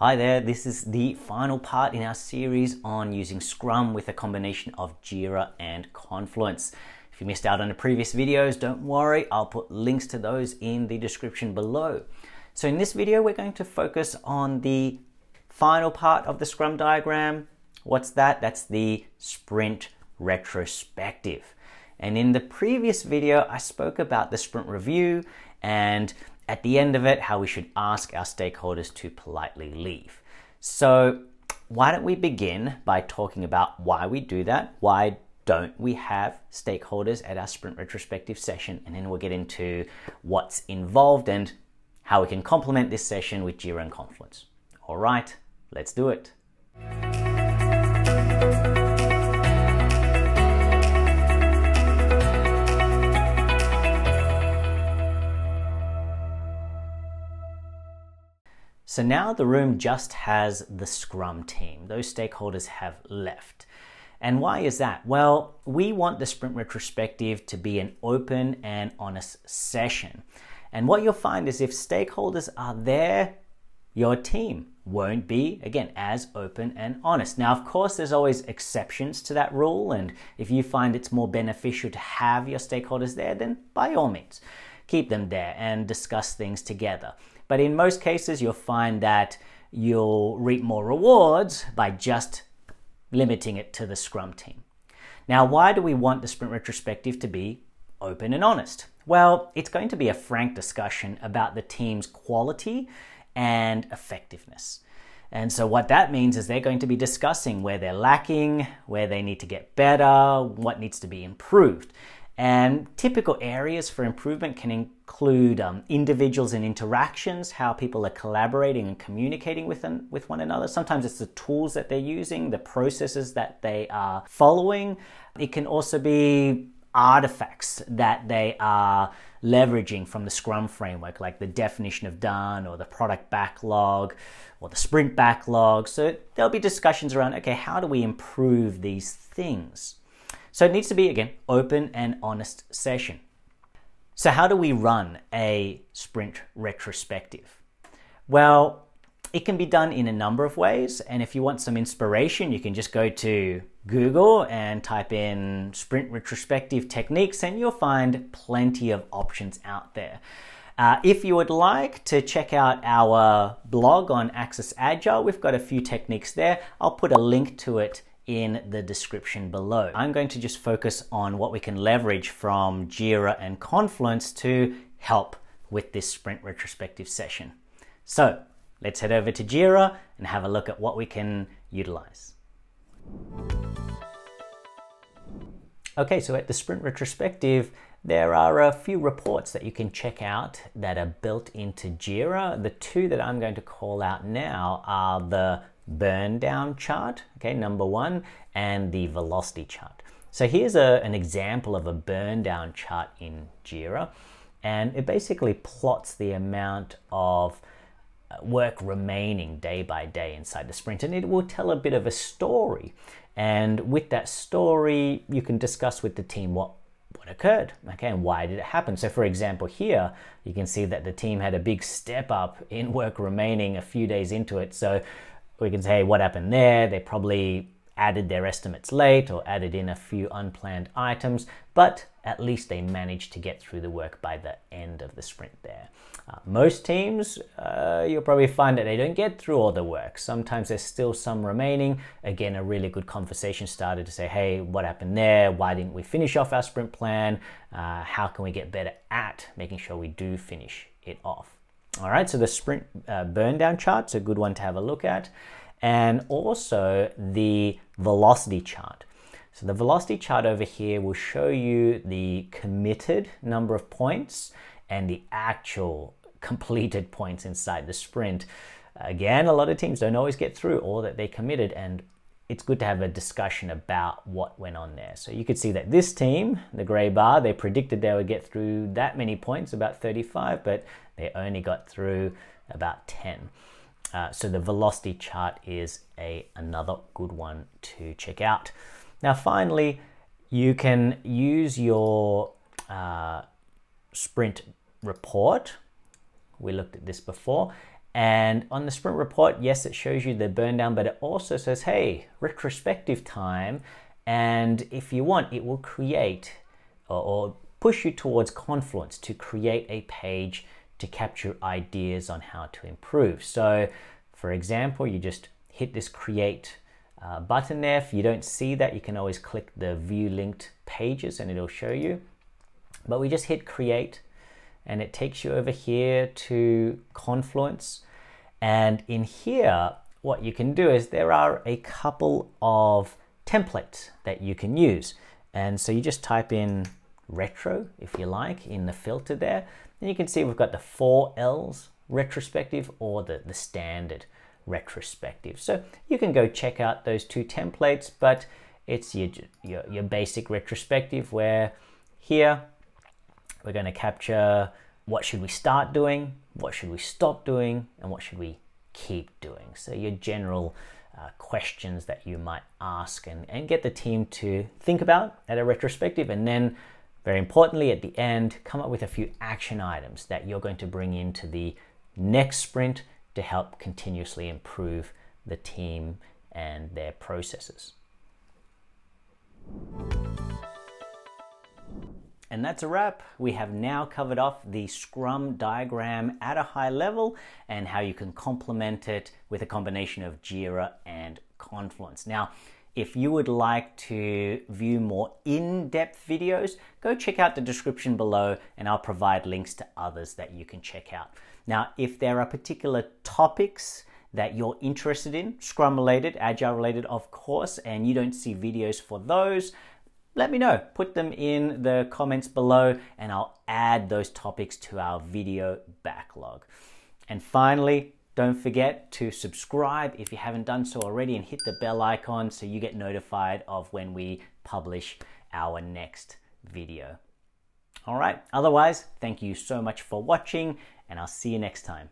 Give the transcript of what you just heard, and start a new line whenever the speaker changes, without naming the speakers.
Hi there, this is the final part in our series on using Scrum with a combination of Jira and Confluence. If you missed out on the previous videos, don't worry, I'll put links to those in the description below. So in this video, we're going to focus on the final part of the Scrum diagram. What's that? That's the sprint retrospective. And in the previous video, I spoke about the sprint review and at the end of it, how we should ask our stakeholders to politely leave. So, why don't we begin by talking about why we do that? Why don't we have stakeholders at our sprint retrospective session? And then we'll get into what's involved and how we can complement this session with Jira and Confluence. All right, let's do it. So now the room just has the Scrum team. Those stakeholders have left. And why is that? Well, we want the sprint retrospective to be an open and honest session. And what you'll find is if stakeholders are there, your team won't be, again, as open and honest. Now, of course, there's always exceptions to that rule. And if you find it's more beneficial to have your stakeholders there, then by all means, keep them there and discuss things together. But in most cases, you'll find that you'll reap more rewards by just limiting it to the Scrum team. Now, why do we want the sprint retrospective to be open and honest? Well, it's going to be a frank discussion about the team's quality and effectiveness. And so, what that means is they're going to be discussing where they're lacking, where they need to get better, what needs to be improved. And typical areas for improvement can include um, individuals and interactions, how people are collaborating and communicating with, them, with one another. Sometimes it's the tools that they're using, the processes that they are following. It can also be artifacts that they are leveraging from the Scrum framework, like the definition of done or the product backlog or the sprint backlog. So there'll be discussions around okay, how do we improve these things? So it needs to be, again, open and honest session. So, how do we run a sprint retrospective? Well, it can be done in a number of ways. And if you want some inspiration, you can just go to Google and type in sprint retrospective techniques, and you'll find plenty of options out there. Uh, if you would like to check out our blog on AxisAgile, we've got a few techniques there. I'll put a link to it in the description below. I'm going to just focus on what we can leverage from Jira and Confluence to help with this sprint retrospective session. So let's head over to Jira and have a look at what we can utilize. Okay, so at the sprint retrospective, there are a few reports that you can check out that are built into Jira. The two that I'm going to call out now are the burn down chart, okay, number one, and the velocity chart. So here's a, an example of a burn down chart in Jira, and it basically plots the amount of uh, work remaining day by day inside the sprint, and it will tell a bit of a story. And with that story, you can discuss with the team what what occurred, okay, and why did it happen? So, for example, here you can see that the team had a big step up in work remaining a few days into it. So, we can say, what happened there? They probably added their estimates late or added in a few unplanned items, but at least they managed to get through the work by the end of the sprint there. Uh, most teams, uh, you'll probably find that they don't get through all the work. Sometimes there's still some remaining. Again, a really good conversation started to say, hey, what happened there? Why didn't we finish off our sprint plan? Uh, how can we get better at making sure we do finish it off? All right, so the sprint uh, burn down chart's a good one to have a look at. And also the velocity chart. So the velocity chart over here will show you the committed number of points and the actual completed points inside the sprint. Again, a lot of teams don't always get through all that they committed and it's good to have a discussion about what went on there. So you could see that this team, the gray bar, they predicted they would get through that many points, about 35, but they only got through about 10. Uh, so the velocity chart is a another good one to check out. Now, finally, you can use your uh, sprint report. We looked at this before, And on the sprint report, yes, it shows you the burn down, but it also says, hey, retrospective time. And if you want, it will create or, push you towards Confluence to create a page to capture ideas on how to improve. So, for example, you just hit this create uh, button there. If you don't see that, you can always click the view linked pages and it'll show you. But we just hit create and it takes you over here to Confluence. And in here, what you can do is there are a couple of templates that you can use. And so you just type in retro, if you like, in the filter there. And you can see we've got the four L's retrospective or the, the standard retrospective. So you can go check out those two templates, but it's your, your, your basic retrospective where here we're going to capture what should we start doing, what should we stop doing, and what should we keep doing. So your general uh, questions that you might ask and, and get the team to think about at a retrospective and then very importantly at the end come up with a few action items that you're going to bring into the next sprint to help continuously improve the team and their processes. And that's a wrap. We have now covered off the Scrum diagram at a high level and how you can complement it with a combination of Jira and Confluence. Now, if you would like to view more in-depth videos, go check out the description below and I'll provide links to others that you can check out. Now, if there are particular topics that you're interested in, Scrum related, Agile related, of course, and you don't see videos for those, let me know. Put them in the comments below and I'll add those topics to our video backlog. And finally, don't forget to subscribe if you haven't done so already and hit the bell icon so you get notified of when we publish our next video. All right, otherwise, thank you so much for watching and I'll see you next time.